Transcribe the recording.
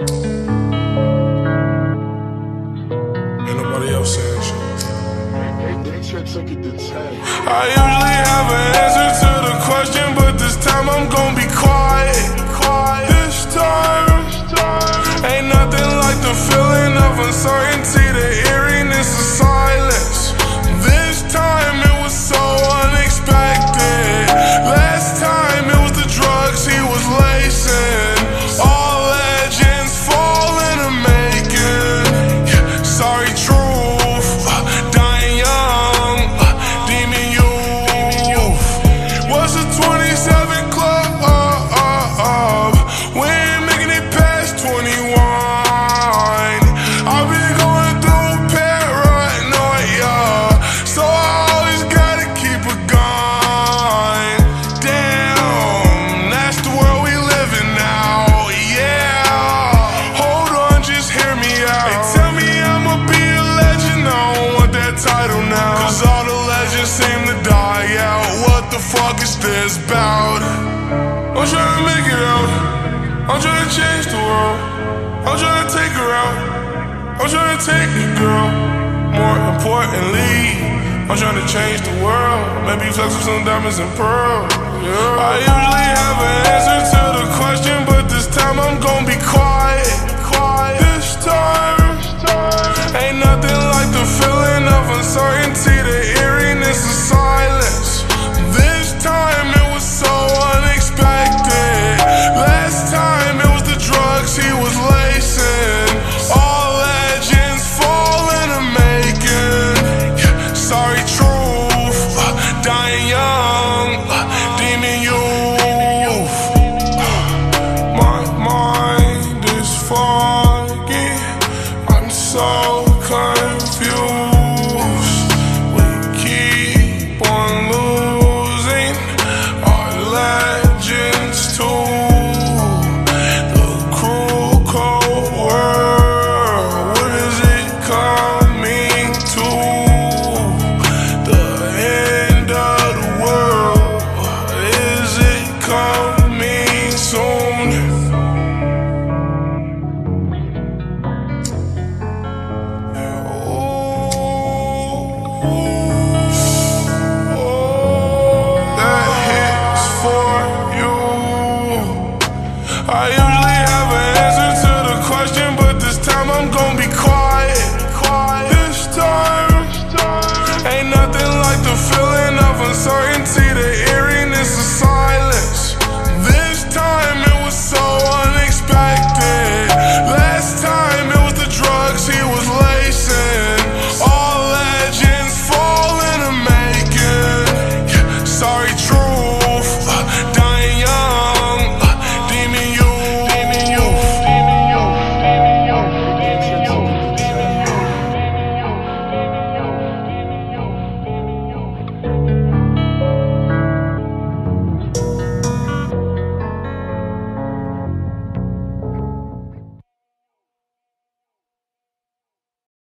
I usually have an answer to the question, but this time I'm gonna be quiet. What the fuck is this about? I'm trying to make it out. I'm trying to change the world. I'm trying to take her out. I'm trying to take it, girl. More importantly, I'm trying to change the world. Maybe flex with some diamonds and pearls. Yeah. I usually have an answer to the question, but this time I'm gonna be quiet. quiet. This time, ain't nothing like the feeling of uncertainty, the eeriness of